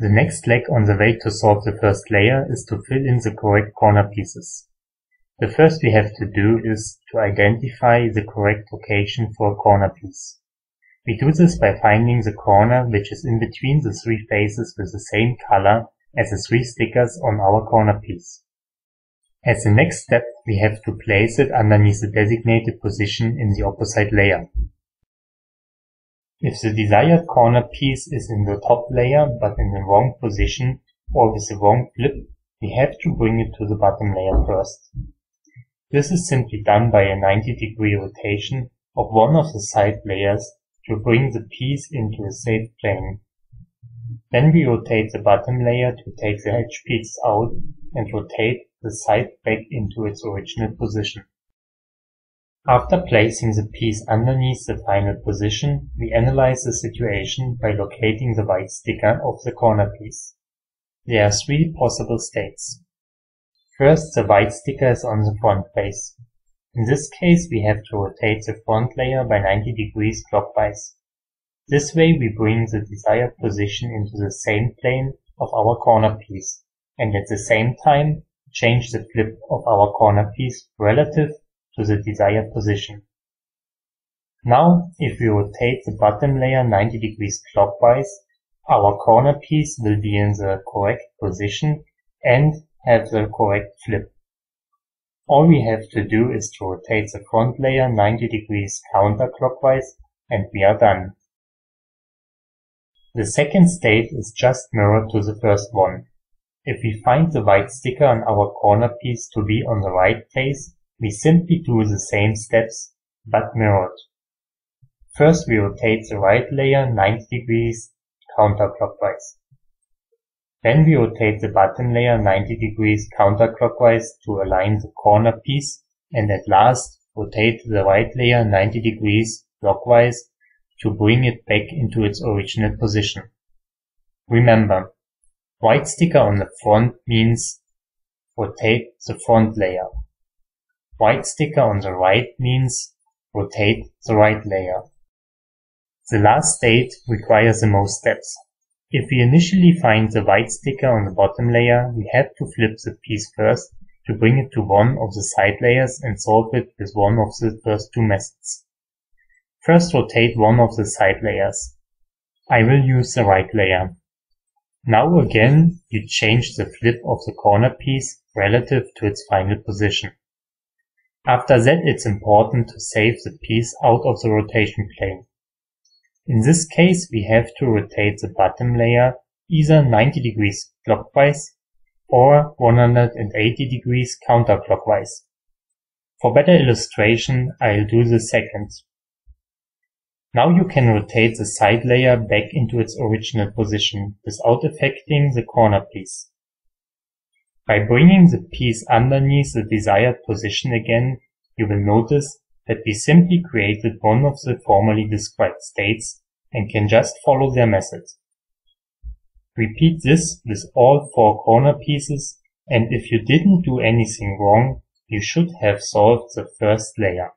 The next leg on the way to solve the first layer is to fill in the correct corner pieces. The first we have to do is to identify the correct location for a corner piece. We do this by finding the corner which is in between the three faces with the same color as the three stickers on our corner piece. As the next step, we have to place it underneath the designated position in the opposite layer. If the desired corner piece is in the top layer but in the wrong position or with the wrong flip, we have to bring it to the bottom layer first. This is simply done by a 90 degree rotation of one of the side layers to bring the piece into a safe plane. Then we rotate the bottom layer to take the edge piece out and rotate the side back into its original position. After placing the piece underneath the final position, we analyze the situation by locating the white sticker of the corner piece. There are three possible states. First, the white sticker is on the front face. In this case, we have to rotate the front layer by 90 degrees clockwise. This way we bring the desired position into the same plane of our corner piece, and at the same time change the flip of our corner piece relative to the desired position. Now, if we rotate the bottom layer 90 degrees clockwise, our corner piece will be in the correct position and have the correct flip. All we have to do is to rotate the front layer 90 degrees counterclockwise and we are done. The second state is just mirrored to the first one. If we find the white sticker on our corner piece to be on the right face, we simply do the same steps, but mirrored. First we rotate the right layer 90 degrees counterclockwise. Then we rotate the bottom layer 90 degrees counterclockwise to align the corner piece and at last rotate the right layer 90 degrees clockwise to bring it back into its original position. Remember, white sticker on the front means rotate the front layer. White sticker on the right means rotate the right layer. The last state requires the most steps. If we initially find the white sticker on the bottom layer, we have to flip the piece first to bring it to one of the side layers and solve it with one of the first two methods. First rotate one of the side layers. I will use the right layer. Now again, you change the flip of the corner piece relative to its final position. After that it's important to save the piece out of the rotation plane. In this case we have to rotate the bottom layer either 90 degrees clockwise or 180 degrees counterclockwise. For better illustration I'll do the second. Now you can rotate the side layer back into its original position without affecting the corner piece. By bringing the piece underneath the desired position again, you will notice that we simply created one of the formerly described states and can just follow their method. Repeat this with all four corner pieces and if you didn't do anything wrong, you should have solved the first layer.